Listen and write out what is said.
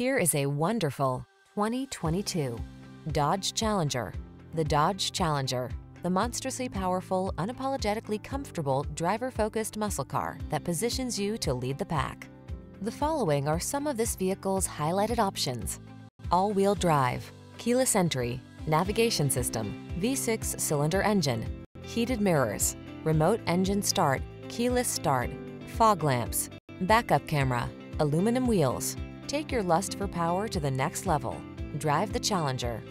Here is a wonderful 2022 Dodge Challenger. The Dodge Challenger, the monstrously powerful, unapologetically comfortable, driver-focused muscle car that positions you to lead the pack. The following are some of this vehicle's highlighted options. All-wheel drive, keyless entry, navigation system, V6 cylinder engine, heated mirrors, remote engine start, keyless start, fog lamps, backup camera, aluminum wheels. Take your lust for power to the next level. Drive the Challenger.